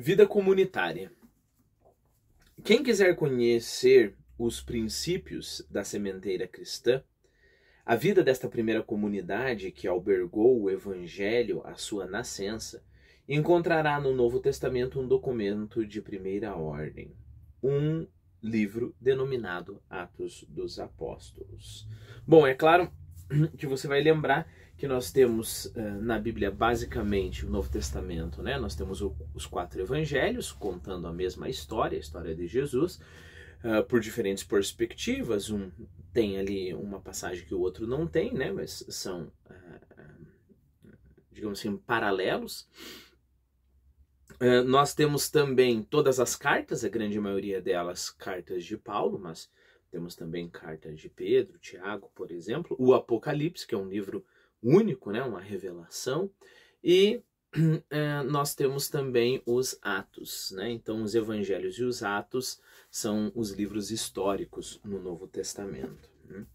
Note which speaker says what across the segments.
Speaker 1: Vida comunitária. Quem quiser conhecer os princípios da sementeira cristã, a vida desta primeira comunidade que albergou o Evangelho à sua nascença, encontrará no Novo Testamento um documento de primeira ordem, um livro denominado Atos dos Apóstolos. Bom, é claro que você vai lembrar que nós temos uh, na Bíblia basicamente o Novo Testamento, né? Nós temos o, os quatro evangelhos contando a mesma história, a história de Jesus, uh, por diferentes perspectivas. Um tem ali uma passagem que o outro não tem, né? Mas são, uh, digamos assim, paralelos. nós temos também todas as cartas, a grande maioria delas cartas de Paulo, mas temos também cartas de Pedro, Tiago, por exemplo. O Apocalipse, que é um livro único, né, uma revelação, e é, nós temos também os Atos, né? Então, os Evangelhos e os Atos são os livros históricos no Novo Testamento. Né?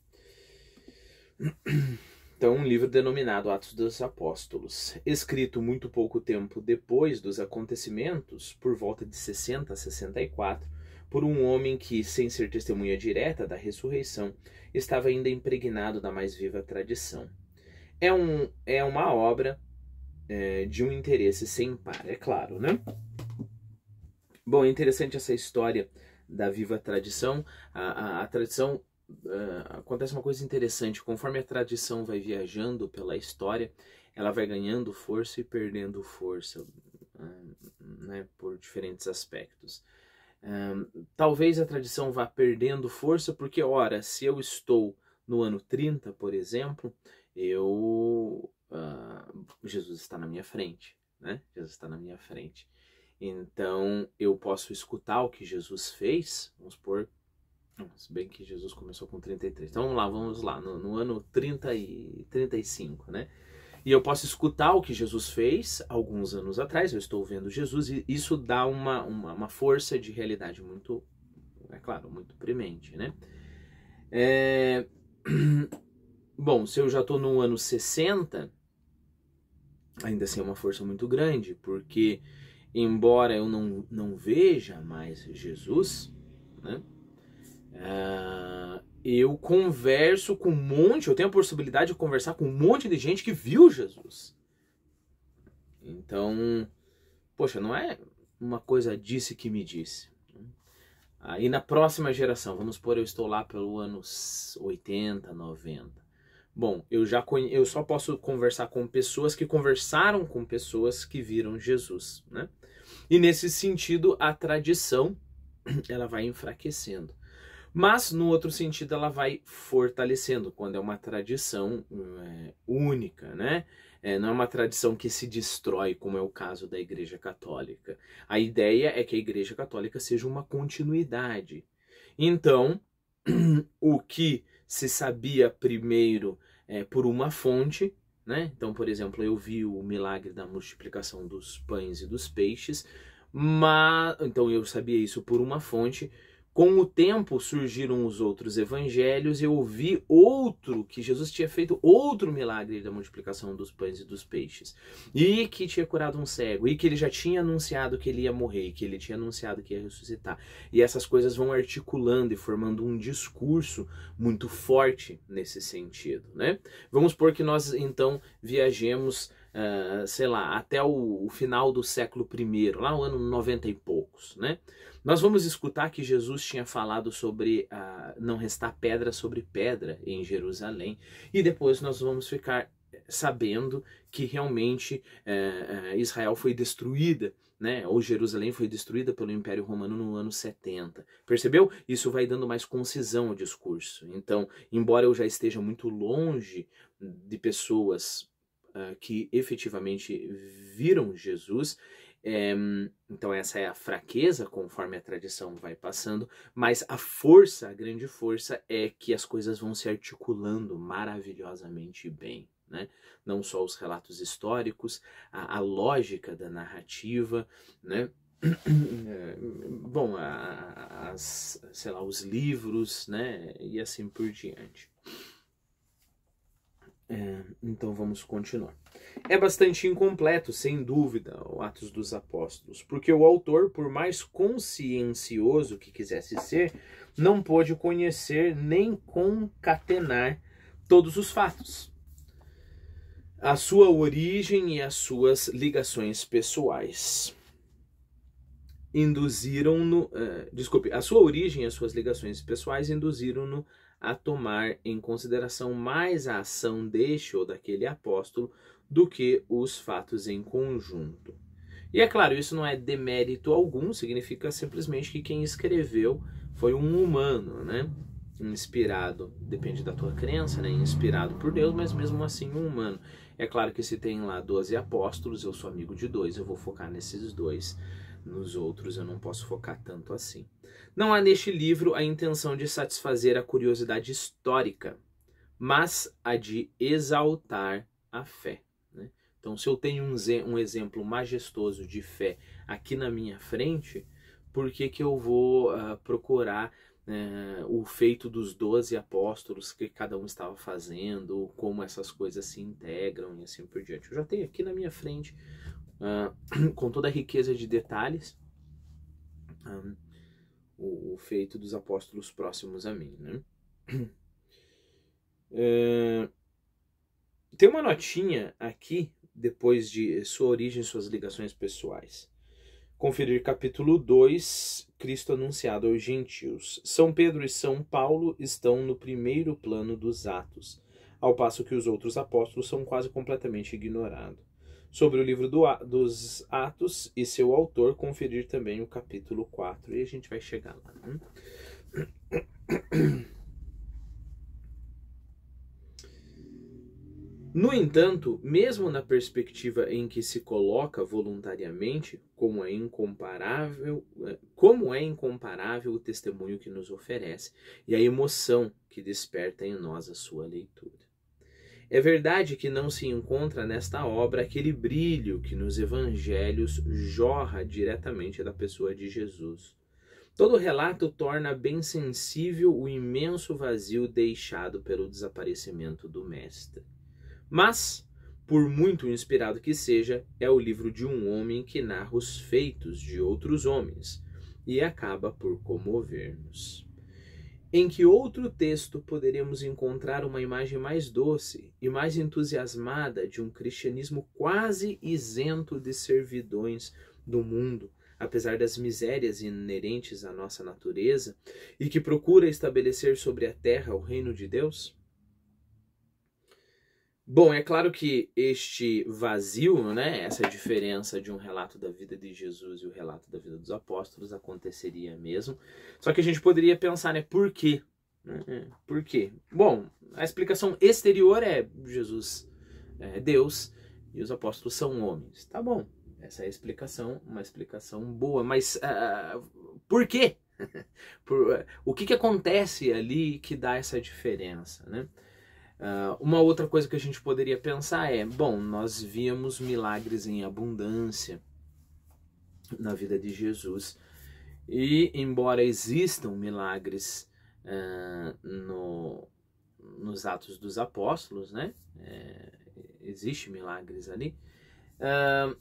Speaker 1: Então, um livro denominado Atos dos Apóstolos, escrito muito pouco tempo depois dos acontecimentos, por volta de 60 a 64, por um homem que, sem ser testemunha direta da ressurreição, estava ainda impregnado da mais viva tradição é, um, é uma obra é, de um interesse sem par, é claro, né? Bom, é interessante essa história da viva tradição. A, a, a tradição uh, acontece uma coisa interessante. Conforme a tradição vai viajando pela história, ela vai ganhando força e perdendo força, uh, né, por diferentes aspectos. Uh, talvez a tradição vá perdendo força porque, ora, se eu estou no ano 30, por exemplo, eu uh, Jesus está na minha frente, né? Jesus está na minha frente. Então eu posso escutar o que Jesus fez, vamos por se bem que Jesus começou com 33. Então vamos lá, vamos lá, no, no ano 30 e 35, né? E eu posso escutar o que Jesus fez alguns anos atrás, eu estou vendo Jesus, e isso dá uma, uma, uma força de realidade muito, é claro, muito premente, né? É... Bom, se eu já estou no ano 60, ainda assim é uma força muito grande, porque embora eu não, não veja mais Jesus, né, uh, eu converso com um monte, eu tenho a possibilidade de conversar com um monte de gente que viu Jesus. Então, poxa, não é uma coisa disse que me disse. Aí na próxima geração, vamos supor, eu estou lá pelo ano 80, 90. Bom, eu já eu só posso conversar com pessoas que conversaram com pessoas que viram Jesus, né? E nesse sentido, a tradição ela vai enfraquecendo. Mas no outro sentido, ela vai fortalecendo quando é uma tradição é, única, né? É, não é uma tradição que se destrói, como é o caso da Igreja Católica. A ideia é que a Igreja Católica seja uma continuidade. Então, o que se sabia primeiro é, por uma fonte, né? Então, por exemplo, eu vi o milagre da multiplicação dos pães e dos peixes, mas então eu sabia isso por uma fonte, com o tempo surgiram os outros evangelhos, eu ouvi outro, que Jesus tinha feito outro milagre da multiplicação dos pães e dos peixes, e que tinha curado um cego, e que ele já tinha anunciado que ele ia morrer, e que ele tinha anunciado que ia ressuscitar. E essas coisas vão articulando e formando um discurso muito forte nesse sentido, né? Vamos supor que nós então viajemos Uh, sei lá, até o, o, final do século I, lá no ano 90 e poucos, né? Nós vamos escutar que Jesus tinha falado sobre uh, não restar pedra sobre pedra em Jerusalém, e depois nós vamos ficar sabendo que realmente uh, Israel foi destruída, né? ou Jerusalém foi destruída pelo Império Romano no ano 70. Percebeu? Isso vai dando mais concisão ao discurso. Então, embora eu já esteja muito longe de pessoas uh, que efetivamente viram Jesus, é, então essa é a fraqueza conforme a tradição vai passando, mas a força, a grande força é que as coisas vão se articulando maravilhosamente bem. Né? Não só os relatos históricos, a, a lógica da narrativa, né? É, bom, a, as, sei lá, os livros, né? E assim por diante. É, então vamos continuar. É bastante incompleto, sem dúvida, o Atos dos Apóstolos, porque o autor, por mais consciencioso que quisesse ser, não pôde conhecer nem concatenar todos os fatos. A sua origem e as suas ligações pessoais induziram-no, uh, desculpe, a sua origem e as suas ligações pessoais induziram-no a tomar em consideração mais a ação deste ou daquele apóstolo do que os fatos em conjunto. E é claro, isso não é demérito algum, significa simplesmente que quem escreveu foi um humano, né? Inspirado, depende da tua crença, né? Inspirado por Deus, mas mesmo assim um humano. É claro que se tem lá 12 apóstolos, eu sou amigo de dois, eu vou focar nesses dois. Nos outros eu não posso focar tanto assim. Não há neste livro a intenção de satisfazer a curiosidade histórica, mas a de exaltar a fé. Então, se eu tenho um, um exemplo majestoso de fé aqui na minha frente, por que, que eu vou uh, procurar uh, o feito dos doze apóstolos que cada um estava fazendo, como essas coisas se integram e assim por diante? Eu já tenho aqui na minha frente uh, com toda a riqueza de detalhes, um, o, o, feito dos apóstolos próximos a mim. Né? Uh, tem uma notinha aqui, depois de sua origem suas ligações pessoais. Conferir capítulo 2, Cristo anunciado aos gentios. São Pedro e São Paulo estão no primeiro plano dos Atos, ao passo que os outros apóstolos são quase completamente ignorados sobre o livro do, dos Atos e seu autor, conferir também o capítulo 4 e a gente vai chegar lá. Né? No entanto, mesmo na perspectiva em que se coloca voluntariamente, como é incomparável, é, como é incomparável o testemunho que nos oferece e a emoção que desperta em nós a sua leitura. É verdade que não se encontra nesta obra aquele brilho que nos evangelhos jorra diretamente da pessoa de Jesus. Todo relato torna bem sensível o imenso vazio deixado pelo desaparecimento do Mestre. Mas, por muito inspirado que seja, é o livro de um homem que narra os feitos de outros homens e acaba por comover-nos. Em que outro texto poderíamos encontrar uma imagem mais doce e mais entusiasmada de um cristianismo quase isento de servidões do mundo, apesar das misérias inerentes à nossa natureza, e que procura estabelecer sobre a terra o reino de Deus? Bom, é claro que este vazio, né, essa diferença de um relato da vida de Jesus e o relato da vida dos apóstolos aconteceria mesmo. Só que a gente poderia pensar, né, por quê? Né, por quê? Bom, a explicação exterior é Jesus é Deus e os apóstolos são homens. Tá bom, essa é a explicação, uma explicação boa, mas uh, por quê? por, uh, o que, que acontece ali que dá essa diferença, né? Uh, uma outra coisa que a gente poderia pensar é: bom, nós víamos milagres em abundância na vida de Jesus, e embora existam milagres uh, no, nos Atos dos Apóstolos, né? É, existe milagres ali, uh,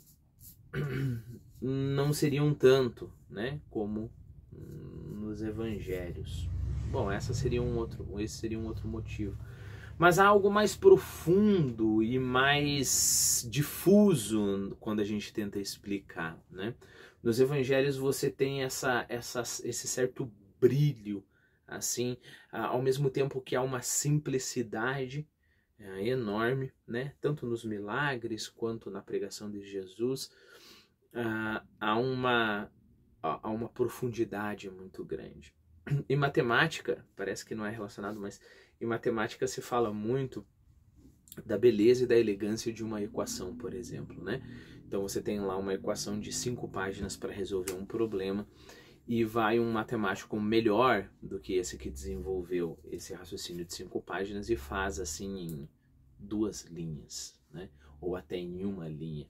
Speaker 1: não seriam tanto, né? Como nos Evangelhos. Bom, essa seria um outro, esse seria um outro motivo mas há algo mais profundo e mais difuso quando a gente tenta explicar, né? Nos evangelhos você tem essa, essa, esse certo brilho, assim, ao mesmo tempo que há uma simplicidade é, enorme, né? Tanto nos milagres quanto na pregação de Jesus, há uma, há uma profundidade muito grande. Em matemática, parece que não é relacionado, mas em matemática se fala muito da beleza e da elegância de uma equação, por exemplo, né? Então você tem lá uma equação de cinco páginas para resolver um problema e vai um matemático melhor do que esse que desenvolveu esse raciocínio de cinco páginas e faz assim em duas linhas, né? Ou até em uma linha.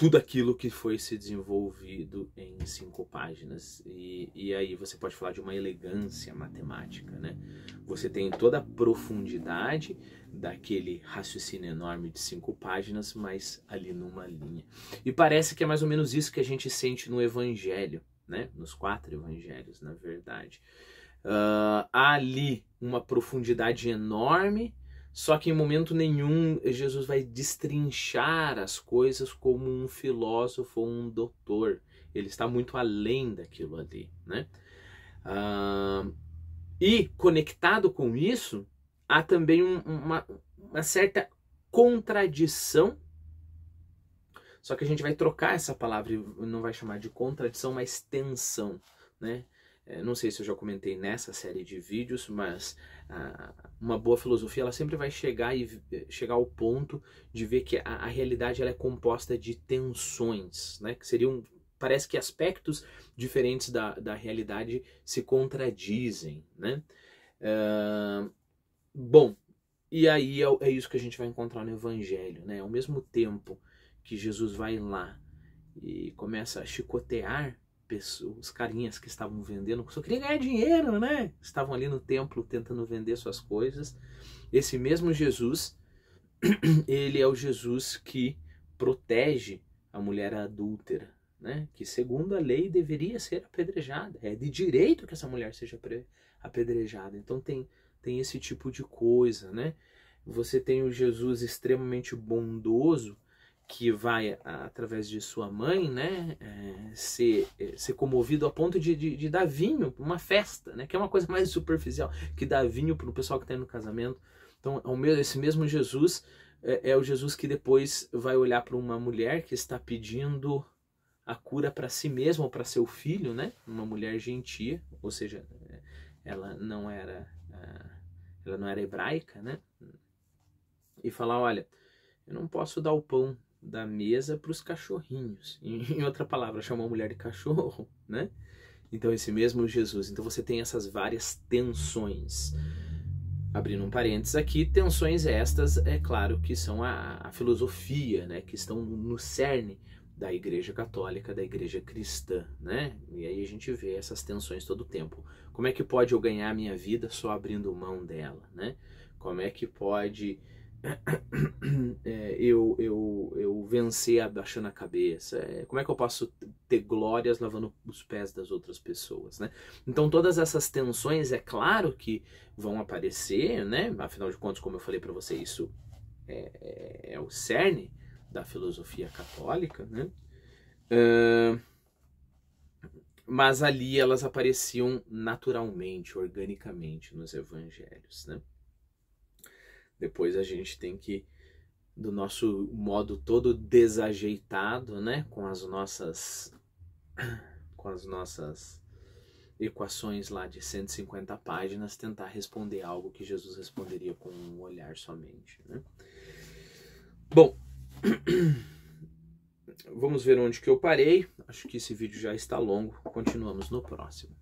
Speaker 1: Tudo aquilo que foi se desenvolvido em cinco páginas. E, e aí você pode falar de uma elegância matemática, né? Você tem toda a profundidade daquele raciocínio enorme de cinco páginas, mas ali numa linha. E parece que é mais ou menos isso que a gente sente no Evangelho, né? Nos quatro Evangelhos, na verdade. Uh, há ali uma profundidade enorme só que em momento nenhum Jesus vai destrinchar as coisas como um filósofo ou um doutor. Ele está muito além daquilo ali, né? Ah, e conectado com isso, há também um, uma, uma certa contradição. Só que a gente vai trocar essa palavra e não vai chamar de contradição, mas tensão, né? É, não sei se eu já comentei nessa série de vídeos, mas uma boa filosofia ela sempre vai chegar e chegar ao ponto de ver que a, a realidade ela é composta de tensões, né? Que seriam parece que aspectos diferentes da, da realidade se contradizem, né? Uh, bom, e aí é, é, isso que a gente vai encontrar no Evangelho, né? Ao mesmo tempo que Jesus vai lá e começa a chicotear os carinhas que estavam vendendo, só queria ganhar dinheiro, né? Estavam ali no templo tentando vender suas coisas. Esse mesmo Jesus, ele é o Jesus que protege a mulher adúltera, né? Que segundo a lei deveria ser apedrejada. É de direito que essa mulher seja apedrejada. Então tem tem esse tipo de coisa, né? Você tem o Jesus extremamente bondoso que vai, através de sua mãe, né, é, ser, é, ser comovido a ponto de, de, de, dar vinho uma festa, né, que é uma coisa mais superficial, que dá vinho para o pessoal que está no casamento. Então, esse mesmo Jesus é, é o Jesus que depois vai olhar para uma mulher que está pedindo a cura para si mesma ou para seu filho, né, uma mulher gentia, ou seja, ela não era, ela não era hebraica, né, e falar, olha, eu não posso dar o pão da mesa para os cachorrinhos. Em outra palavra, chamar a mulher de cachorro, né? Então, esse mesmo Jesus. Então, você tem essas várias tensões. Abrindo um parênteses aqui, tensões estas, é claro, que são a, a filosofia, né? Que estão no cerne da Igreja Católica, da Igreja Cristã, né? E aí a gente vê essas tensões todo o tempo. Como é que pode eu ganhar a minha vida só abrindo mão dela, né? Como é que pode é, eu, eu, eu vencer abaixando a cabeça? É, como é que eu posso ter glórias lavando os pés das outras pessoas, né? Então todas essas tensões, é claro que vão aparecer, né? Afinal de contas, como eu falei para você, isso é, é, é, o cerne da filosofia católica, né? Uh, mas ali elas apareciam naturalmente, organicamente nos evangelhos, né? Depois a gente tem que, do nosso modo todo desajeitado, né, com as nossas com as nossas equações lá de 150 páginas, tentar responder algo que Jesus responderia com um olhar somente. Né? Bom, vamos ver onde que eu parei. Acho que esse vídeo já está longo. Continuamos no próximo.